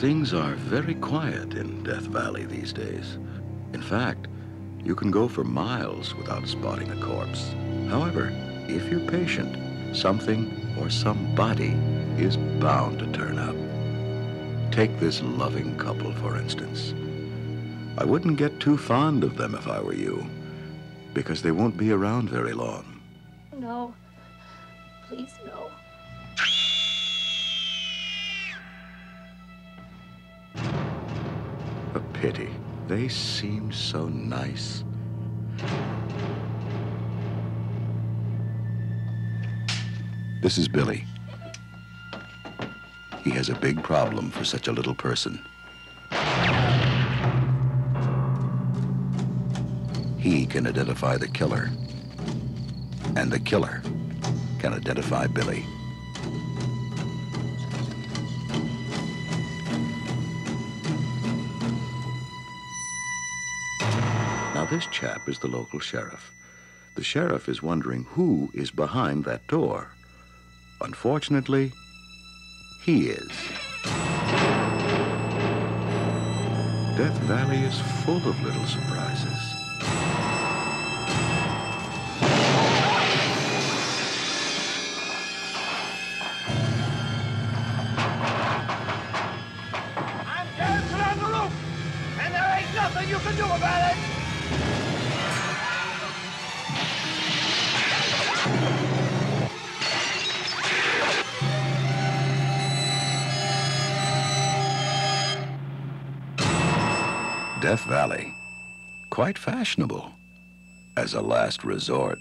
Things are very quiet in Death Valley these days. In fact, you can go for miles without spotting a corpse. However, if you're patient, something or somebody is bound to turn up. Take this loving couple, for instance. I wouldn't get too fond of them if I were you, because they won't be around very long. No. Please, no. A pity. They seemed so nice. This is Billy. He has a big problem for such a little person. He can identify the killer. And the killer can identify Billy. Now, this chap is the local sheriff. The sheriff is wondering who is behind that door. Unfortunately, he is. Death Valley is full of little surprises. I'm dancing on the roof, and there ain't nothing you can do about it. Death Valley. Quite fashionable as a last resort.